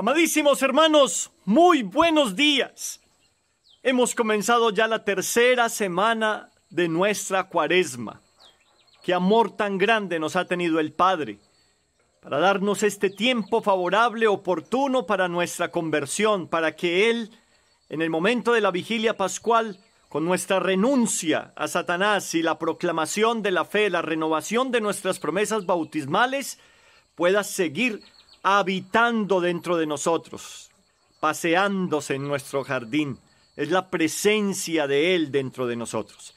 Amadísimos hermanos, muy buenos días. Hemos comenzado ya la tercera semana de nuestra cuaresma. Qué amor tan grande nos ha tenido el Padre para darnos este tiempo favorable, oportuno para nuestra conversión, para que Él, en el momento de la vigilia pascual, con nuestra renuncia a Satanás y la proclamación de la fe, la renovación de nuestras promesas bautismales, pueda seguir habitando dentro de nosotros, paseándose en nuestro jardín. Es la presencia de Él dentro de nosotros.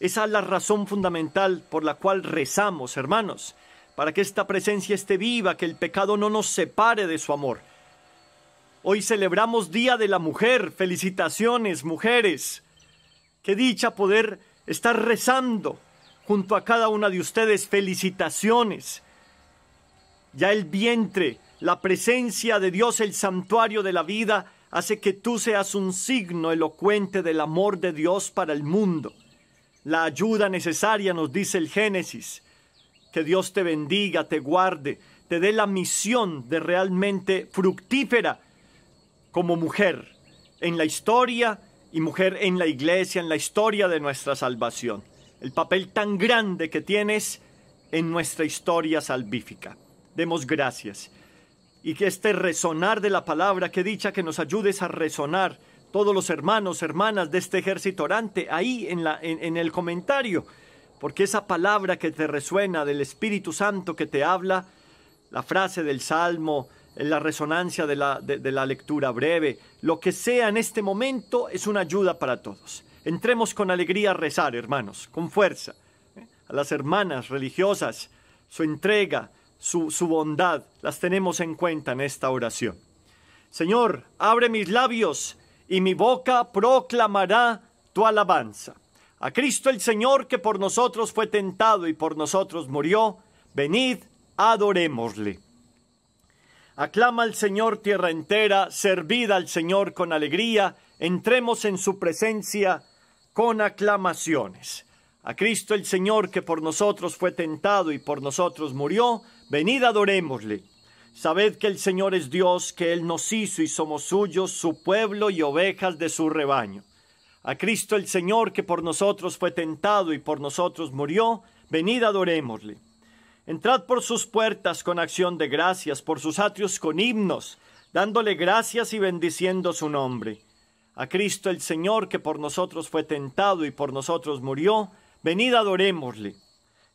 Esa es la razón fundamental por la cual rezamos, hermanos, para que esta presencia esté viva, que el pecado no nos separe de su amor. Hoy celebramos Día de la Mujer. Felicitaciones, mujeres. Qué dicha poder estar rezando junto a cada una de ustedes. Felicitaciones. Ya el vientre, la presencia de Dios, el santuario de la vida, hace que tú seas un signo elocuente del amor de Dios para el mundo. La ayuda necesaria, nos dice el Génesis. Que Dios te bendiga, te guarde, te dé la misión de realmente fructífera como mujer en la historia y mujer en la iglesia, en la historia de nuestra salvación. El papel tan grande que tienes en nuestra historia salvífica demos gracias. Y que este resonar de la palabra, que dicha que nos ayudes a resonar todos los hermanos, hermanas de este ejército orante, ahí en, la, en, el comentario, porque esa palabra que te resuena del Espíritu Santo que te habla, la frase del Salmo, la resonancia de la, de la lectura breve, lo que sea en este momento es una ayuda para todos. Entremos con alegría a rezar, hermanos, con fuerza. ¿eh? A las hermanas religiosas, su entrega, su, bondad, las tenemos en cuenta en esta oración. Señor, abre mis labios y mi boca proclamará tu alabanza. A Cristo el Señor que por nosotros fue tentado y por nosotros murió, venid, adorémosle. Aclama al Señor tierra entera, servid al Señor con alegría, entremos en su presencia con aclamaciones. A Cristo el Señor que por nosotros fue tentado y por nosotros murió, venid adorémosle. Sabed que el Señor es Dios, que Él nos hizo y somos suyos, su pueblo y ovejas de su rebaño. A Cristo el Señor que por nosotros fue tentado y por nosotros murió, venid adorémosle. Entrad por sus puertas con acción de gracias, por sus atrios con himnos, dándole gracias y bendiciendo su nombre. A Cristo el Señor que por nosotros fue tentado y por nosotros murió, Venid adorémosle.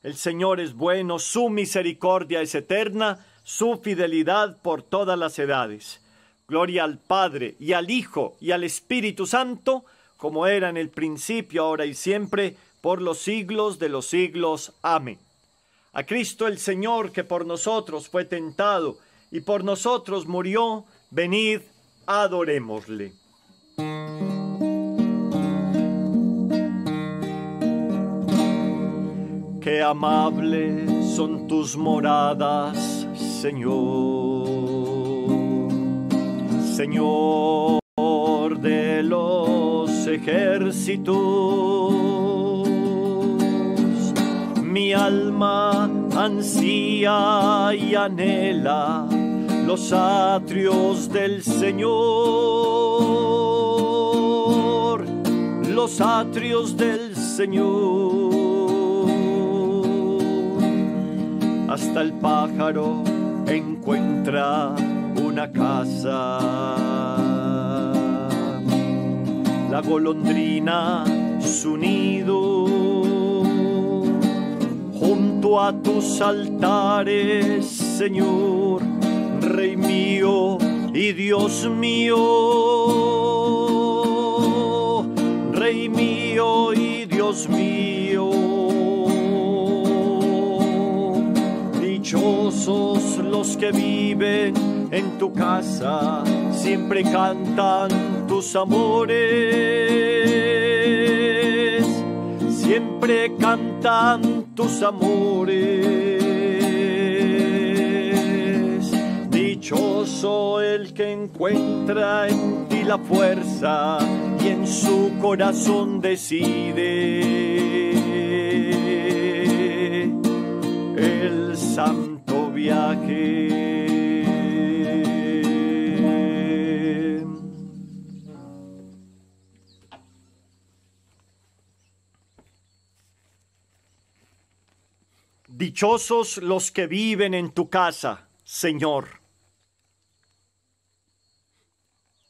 El Señor es bueno, su misericordia es eterna, su fidelidad por todas las edades. Gloria al Padre y al Hijo y al Espíritu Santo, como era en el principio, ahora y siempre, por los siglos de los siglos. Amén. A Cristo el Señor, que por nosotros fue tentado y por nosotros murió, venid, adorémosle. Qué amables son tus moradas, Señor. Señor de los ejércitos. Mi alma ansía y anhela los atrios del Señor, los atrios del Señor. Hasta el pájaro encuentra una casa. La golondrina su nido. Junto a tus altares, Señor, Rey mío y Dios mío, Rey mío y Dios mío Dichosos los que viven en tu casa, siempre cantan tus amores, siempre cantan tus amores. Dichoso el que encuentra en ti la fuerza y en su corazón decide el santo viaje. Dichosos los que viven en tu casa, Señor.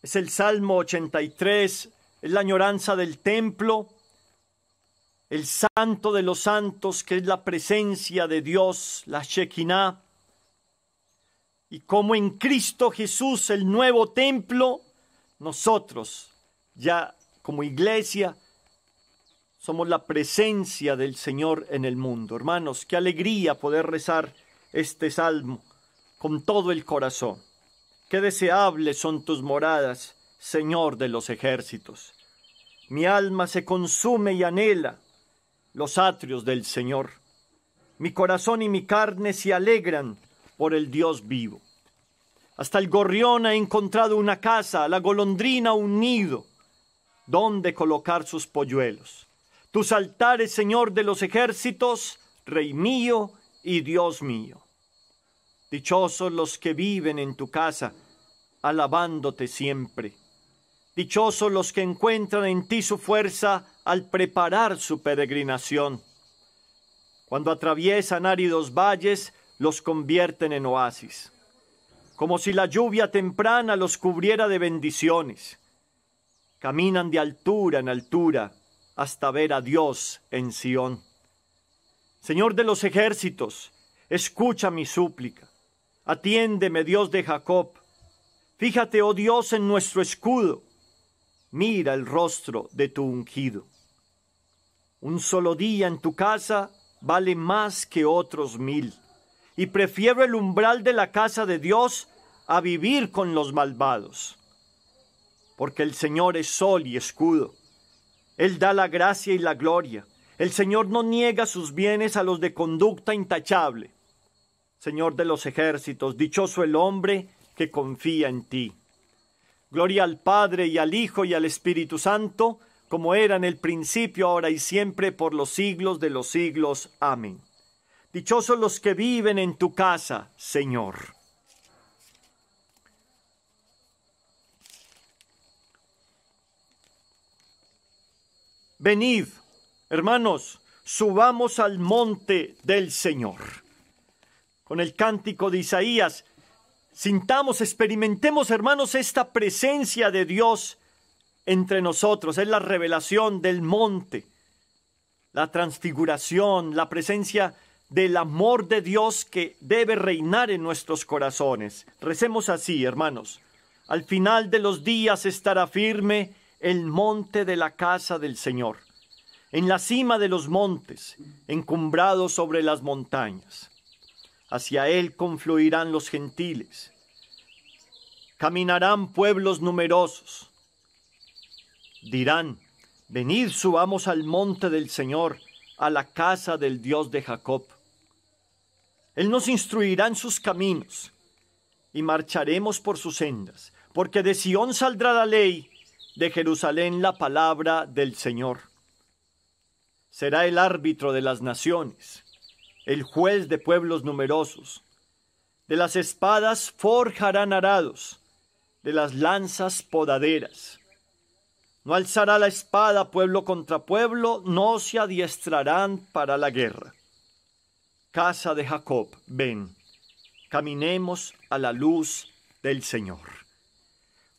Es el Salmo 83, es la añoranza del templo el santo de los santos, que es la presencia de Dios, la Shekinah. Y como en Cristo Jesús, el nuevo templo, nosotros, ya como iglesia, somos la presencia del Señor en el mundo. Hermanos, qué alegría poder rezar este salmo con todo el corazón. Qué deseables son tus moradas, Señor de los ejércitos. Mi alma se consume y anhela los atrios del Señor. Mi corazón y mi carne se alegran por el Dios vivo. Hasta el gorrión ha encontrado una casa, la golondrina un nido, donde colocar sus polluelos tus altares, Señor de los ejércitos, Rey mío y Dios mío. Dichosos los que viven en tu casa, alabándote siempre. Dichosos los que encuentran en ti su fuerza al preparar su peregrinación. Cuando atraviesan áridos valles, los convierten en oasis, como si la lluvia temprana los cubriera de bendiciones. Caminan de altura en altura, hasta ver a Dios en Sión. Señor de los ejércitos, escucha mi súplica. Atiéndeme, Dios de Jacob. Fíjate, oh Dios, en nuestro escudo. Mira el rostro de tu ungido. Un solo día en tu casa vale más que otros mil, y prefiero el umbral de la casa de Dios a vivir con los malvados. Porque el Señor es sol y escudo él da la gracia y la gloria. El Señor no niega sus bienes a los de conducta intachable. Señor de los ejércitos, dichoso el hombre que confía en ti. Gloria al Padre y al Hijo y al Espíritu Santo, como era en el principio, ahora y siempre, por los siglos de los siglos. Amén. Dichosos los que viven en tu casa, Señor. Venid, hermanos, subamos al monte del Señor. Con el cántico de Isaías, sintamos, experimentemos, hermanos, esta presencia de Dios entre nosotros. Es la revelación del monte, la transfiguración, la presencia del amor de Dios que debe reinar en nuestros corazones. Recemos así, hermanos. Al final de los días estará firme el monte de la casa del Señor, en la cima de los montes, encumbrado sobre las montañas. Hacia él confluirán los gentiles. Caminarán pueblos numerosos. Dirán, venid subamos al monte del Señor, a la casa del Dios de Jacob. Él nos instruirá en sus caminos y marcharemos por sus sendas, porque de Sión saldrá la ley de Jerusalén la palabra del Señor. Será el árbitro de las naciones, el juez de pueblos numerosos. De las espadas forjarán arados, de las lanzas podaderas. No alzará la espada pueblo contra pueblo, no se adiestrarán para la guerra. Casa de Jacob, ven, caminemos a la luz del Señor.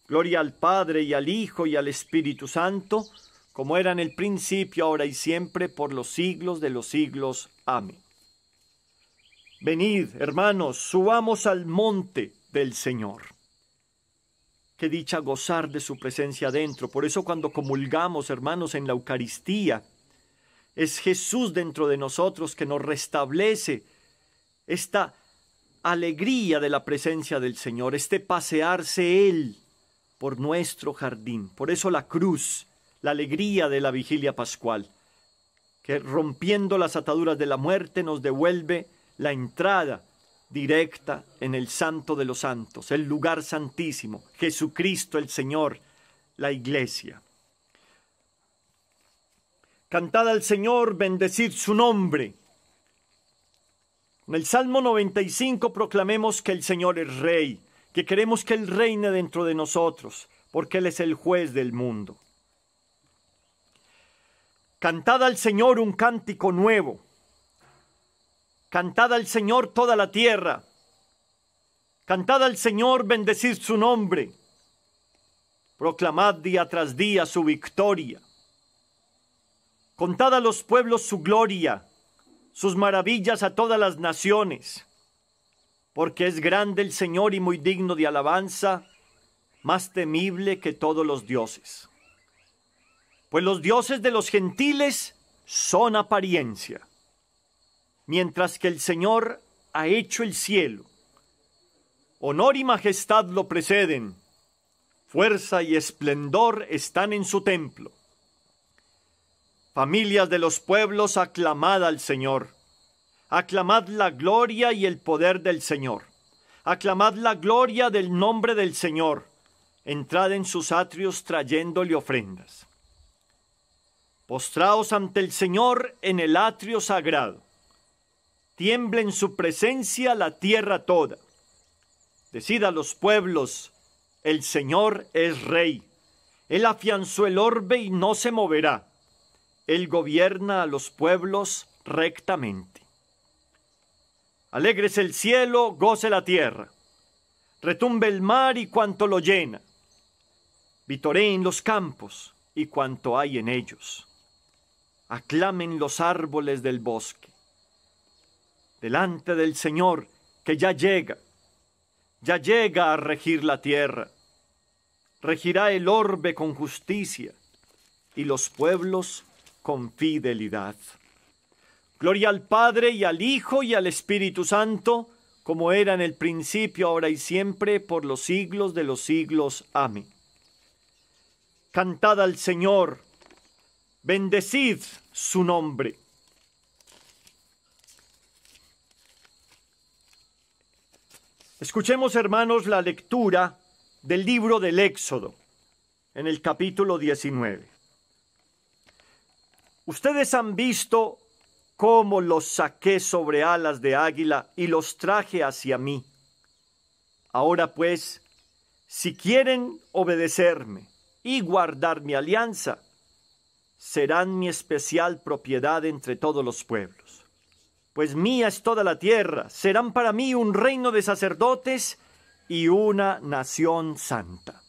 Gloria al Padre y al Hijo y al Espíritu Santo, como era en el principio, ahora y siempre, por los siglos de los siglos. Amén. Venid, hermanos, subamos al monte del Señor. Qué dicha gozar de su presencia dentro. Por eso cuando comulgamos, hermanos, en la Eucaristía, es Jesús dentro de nosotros que nos restablece esta alegría de la presencia del Señor, este pasearse Él por nuestro jardín. Por eso la cruz, la alegría de la vigilia pascual, que rompiendo las ataduras de la muerte nos devuelve la entrada directa en el santo de los santos, el lugar santísimo, Jesucristo el Señor, la iglesia. Cantad al Señor, bendecid su nombre. En el Salmo 95 proclamemos que el Señor es Rey que queremos que Él reine dentro de nosotros, porque Él es el juez del mundo. Cantad al Señor un cántico nuevo. Cantad al Señor toda la tierra. Cantad al Señor, bendecid su nombre. Proclamad día tras día su victoria. Contad a los pueblos su gloria, sus maravillas a todas las naciones, porque es grande el Señor y muy digno de alabanza, más temible que todos los dioses. Pues los dioses de los gentiles son apariencia mientras que el Señor ha hecho el cielo. Honor y majestad lo preceden, fuerza y esplendor están en su templo. Familias de los pueblos, aclamad al Señor. Aclamad la gloria y el poder del Señor. Aclamad la gloria del nombre del Señor. Entrad en sus atrios trayéndole ofrendas. Postraos ante el Señor en el atrio sagrado tiemble en su presencia la tierra toda. Decida los pueblos, el Señor es rey. Él afianzó el orbe y no se moverá. Él gobierna a los pueblos rectamente. Alegres el cielo, goce la tierra. Retumbe el mar y cuanto lo llena. Vitoreen los campos y cuanto hay en ellos. Aclamen los árboles del bosque delante del Señor que ya llega, ya llega a regir la tierra. Regirá el orbe con justicia y los pueblos con fidelidad. Gloria al Padre y al Hijo y al Espíritu Santo, como era en el principio, ahora y siempre, por los siglos de los siglos. Amén. Cantad al Señor, bendecid su nombre. Escuchemos, hermanos, la lectura del libro del Éxodo, en el capítulo 19. Ustedes han visto cómo los saqué sobre alas de águila y los traje hacia mí. Ahora pues, si quieren obedecerme y guardar mi alianza, serán mi especial propiedad entre todos los pueblos pues mía es toda la tierra, serán para mí un reino de sacerdotes y una nación santa.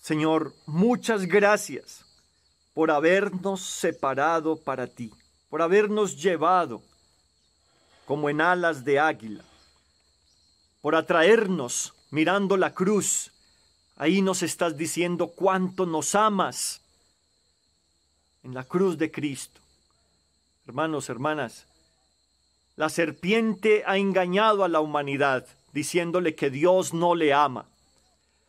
Señor, muchas gracias por habernos separado para ti, por habernos llevado como en alas de águila, por atraernos mirando la cruz Ahí nos estás diciendo cuánto nos amas en la cruz de Cristo. Hermanos, hermanas, la serpiente ha engañado a la humanidad diciéndole que Dios no le ama.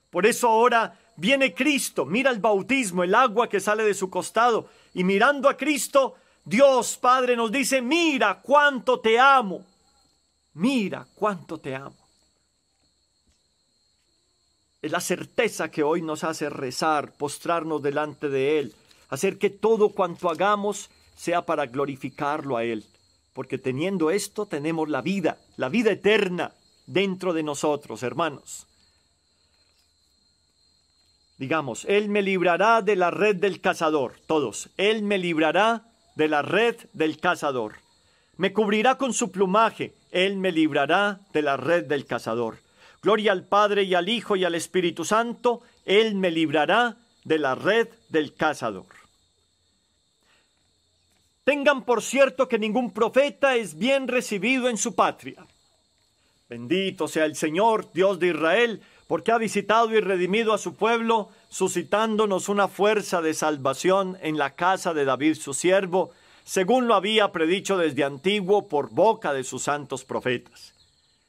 Por eso ahora viene Cristo, mira el bautismo, el agua que sale de su costado, y mirando a Cristo, Dios Padre nos dice, mira cuánto te amo, mira cuánto te amo. Es la certeza que hoy nos hace rezar, postrarnos delante de Él, hacer que todo cuanto hagamos sea para glorificarlo a Él. Porque teniendo esto tenemos la vida, la vida eterna dentro de nosotros, hermanos. Digamos, Él me librará de la red del cazador, todos, Él me librará de la red del cazador. Me cubrirá con su plumaje, Él me librará de la red del cazador. Gloria al Padre y al Hijo y al Espíritu Santo, Él me librará de la red del cazador. Tengan por cierto que ningún profeta es bien recibido en su patria. Bendito sea el Señor, Dios de Israel, porque ha visitado y redimido a su pueblo, suscitándonos una fuerza de salvación en la casa de David su siervo, según lo había predicho desde antiguo por boca de sus santos profetas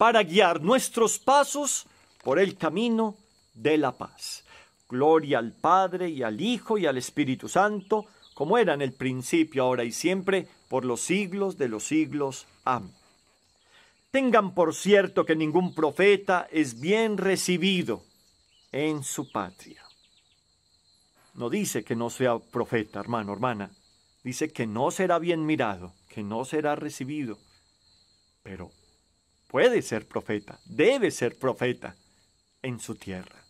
para guiar nuestros pasos por el camino de la paz. Gloria al Padre y al Hijo y al Espíritu Santo, como era en el principio, ahora y siempre, por los siglos de los siglos. Amén. Tengan por cierto que ningún profeta es bien recibido en su patria. No dice que no sea profeta, hermano, hermana. Dice que no será bien mirado, que no será recibido. Pero puede ser profeta, debe ser profeta en su tierra.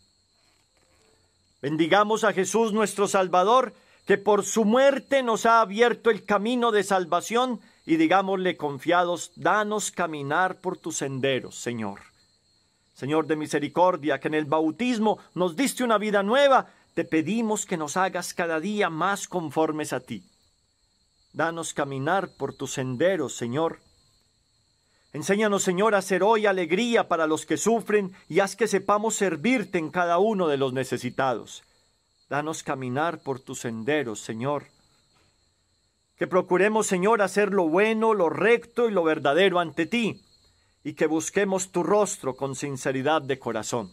Bendigamos a Jesús nuestro Salvador, que por su muerte nos ha abierto el camino de salvación, y digámosle confiados, danos caminar por tus senderos, Señor. Señor de misericordia, que en el bautismo nos diste una vida nueva, te pedimos que nos hagas cada día más conformes a ti. Danos caminar por tus senderos, Señor. Enséñanos, Señor, a hacer hoy alegría para los que sufren y haz que sepamos servirte en cada uno de los necesitados. Danos caminar por tus senderos, Señor. Que procuremos, Señor, hacer lo bueno, lo recto y lo verdadero ante ti, y que busquemos tu rostro con sinceridad de corazón.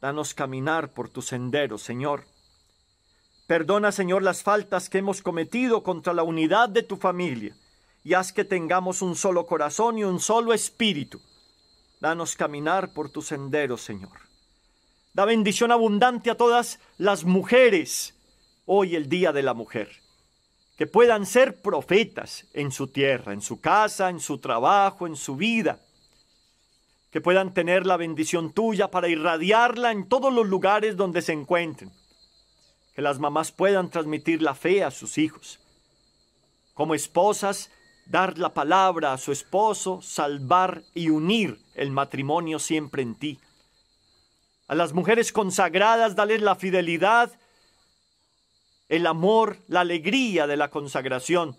Danos caminar por tus senderos, Señor. Perdona, Señor, las faltas que hemos cometido contra la unidad de tu familia y haz que tengamos un solo corazón y un solo espíritu. Danos caminar por tus senderos, Señor. Da bendición abundante a todas las mujeres, hoy el Día de la Mujer, que puedan ser profetas en su tierra, en su casa, en su trabajo, en su vida, que puedan tener la bendición tuya para irradiarla en todos los lugares donde se encuentren, que las mamás puedan transmitir la fe a sus hijos, como esposas, dar la palabra a su esposo, salvar y unir el matrimonio siempre en ti. A las mujeres consagradas, darles la fidelidad, el amor, la alegría de la consagración,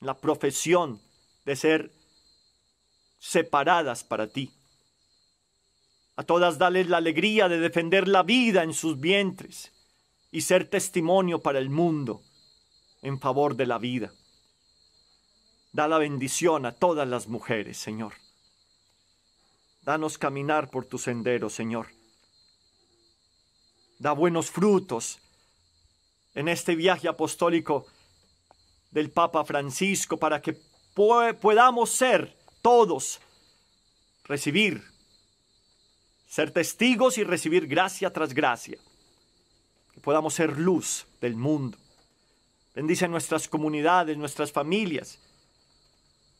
la profesión de ser separadas para ti. A todas dales la alegría de defender la vida en sus vientres y ser testimonio para el mundo en favor de la vida. Da la bendición a todas las mujeres, Señor. Danos caminar por tu sendero, Señor. Da buenos frutos en este viaje apostólico del Papa Francisco para que podamos ser todos, recibir, ser testigos y recibir gracia tras gracia. Que podamos ser luz del mundo. Bendice nuestras comunidades, nuestras familias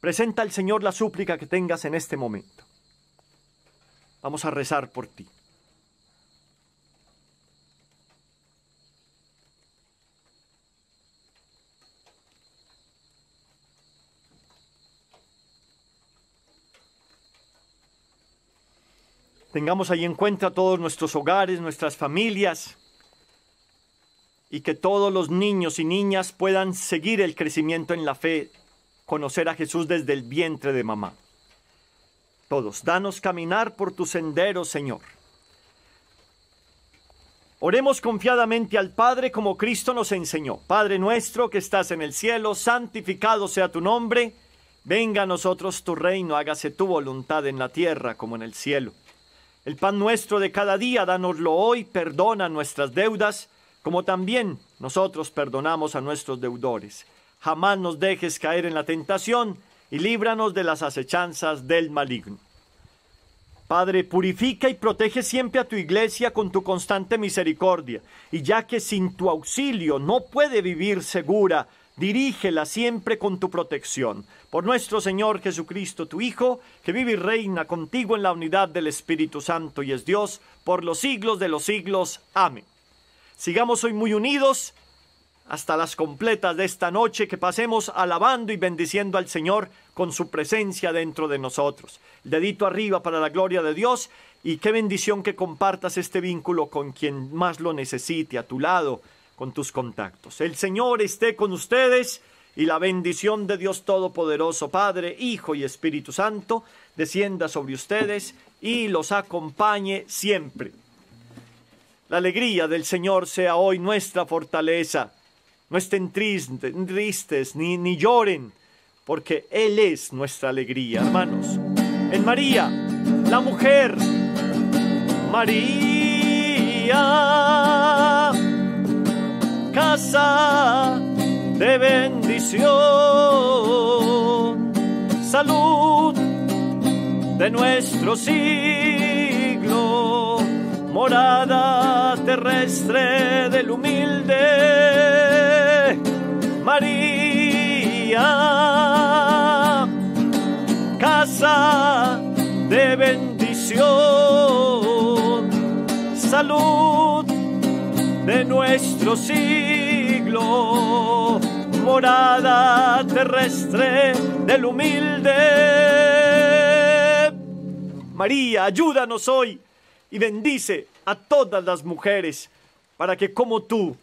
Presenta al Señor la súplica que tengas en este momento. Vamos a rezar por ti. Tengamos ahí en cuenta todos nuestros hogares, nuestras familias, y que todos los niños y niñas puedan seguir el crecimiento en la fe conocer a Jesús desde el vientre de mamá. Todos, danos caminar por tu sendero, Señor. Oremos confiadamente al Padre como Cristo nos enseñó. Padre nuestro que estás en el cielo, santificado sea tu nombre. Venga a nosotros tu reino, hágase tu voluntad en la tierra como en el cielo. El pan nuestro de cada día, danoslo hoy, perdona nuestras deudas, como también nosotros perdonamos a nuestros deudores jamás nos dejes caer en la tentación y líbranos de las acechanzas del maligno. Padre, purifica y protege siempre a tu iglesia con tu constante misericordia, y ya que sin tu auxilio no puede vivir segura, dirígela siempre con tu protección. Por nuestro Señor Jesucristo, tu Hijo, que vive y reina contigo en la unidad del Espíritu Santo y es Dios, por los siglos de los siglos. Amén. Sigamos hoy muy unidos hasta las completas de esta noche, que pasemos alabando y bendiciendo al Señor con su presencia dentro de nosotros. dedito arriba para la gloria de Dios y qué bendición que compartas este vínculo con quien más lo necesite a tu lado, con tus contactos. El Señor esté con ustedes y la bendición de Dios Todopoderoso, Padre, Hijo y Espíritu Santo, descienda sobre ustedes y los acompañe siempre. La alegría del Señor sea hoy nuestra fortaleza. No estén tristes, ni, ni lloren, porque Él es nuestra alegría, hermanos. En María, la mujer, María, casa de bendición, salud de nuestro siglo, morada terrestre del humilde María, casa de bendición, salud de nuestro siglo, morada terrestre del humilde. María, ayúdanos hoy y bendice a todas las mujeres para que como tú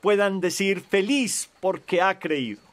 puedan decir feliz porque ha creído.